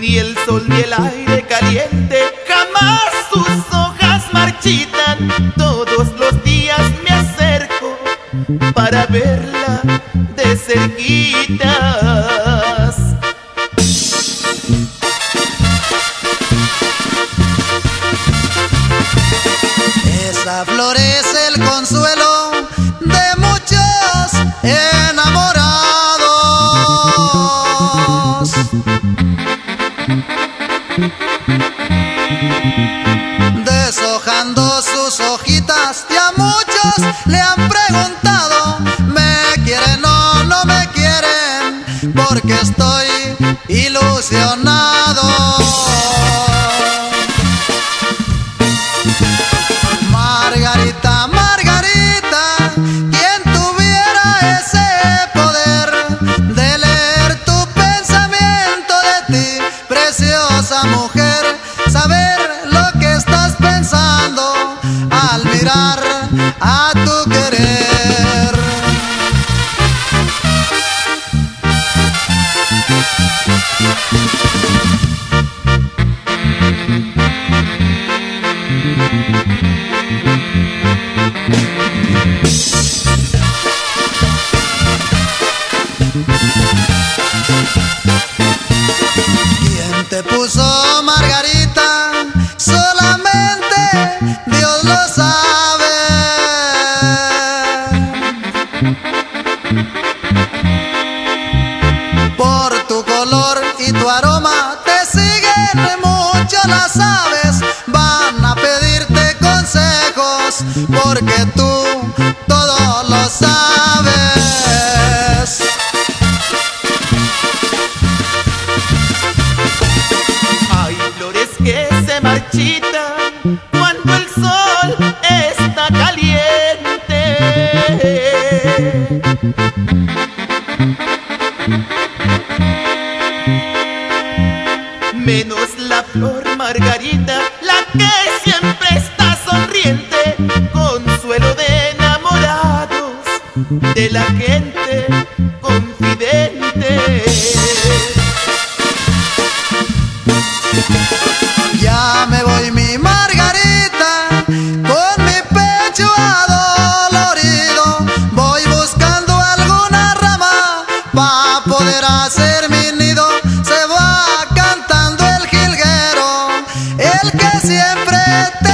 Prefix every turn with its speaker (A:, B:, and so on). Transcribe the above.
A: Ni el sol ni el aire caliente jamás sus hojas marchitan. Todos los días me acerco para verla de cerquitas.
B: Esa flor es el consuelo de muchos Deshojando sus hojitas y a muchos le han preguntado, ¿me quieren o no me quieren? Porque estoy ilusionado. Margarita, Margarita, quien tuviera ese poder de leer tu pensamiento de ti, preciosa mujer, tu querer. ¿Quién te puso Margarita? Solamente Dios lo aroma te siguen mucho las aves. Van a pedirte consejos porque tú todo lo sabes.
A: Hay flores que se marchitan cuando el sol está caliente. Menos la flor margarita, la que siempre está sonriente, consuelo de enamorados, de la gente confidente.
B: Ya me voy mi Margarita con mi pecho adolorido. Voy buscando alguna rama para poder hacer mi que siempre te